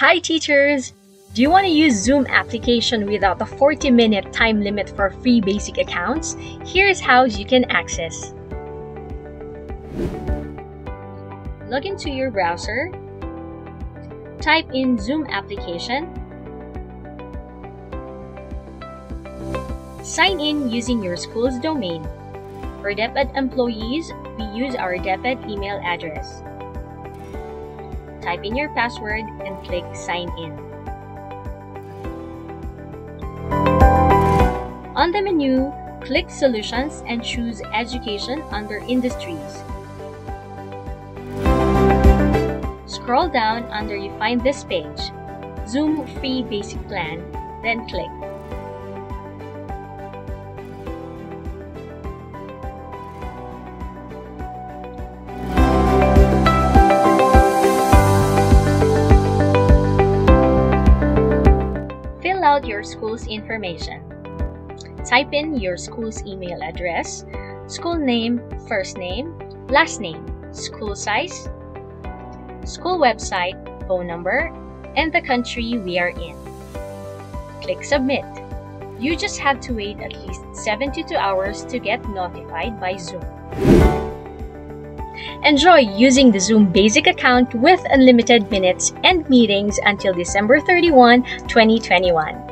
Hi teachers! Do you want to use Zoom application without the 40 minute time limit for free basic accounts? Here's how you can access. Log into your browser. Type in Zoom application. Sign in using your school's domain. For DepEd employees, we use our DepEd email address. Type in your password and click Sign In. On the menu, click Solutions and choose Education under Industries. Scroll down under you find this page, Zoom Free Basic Plan, then click. Your school's information. Type in your school's email address, school name, first name, last name, school size, school website, phone number, and the country we are in. Click Submit. You just have to wait at least 72 hours to get notified by Zoom. Enjoy using the Zoom Basic account with unlimited minutes and meetings until December 31, 2021.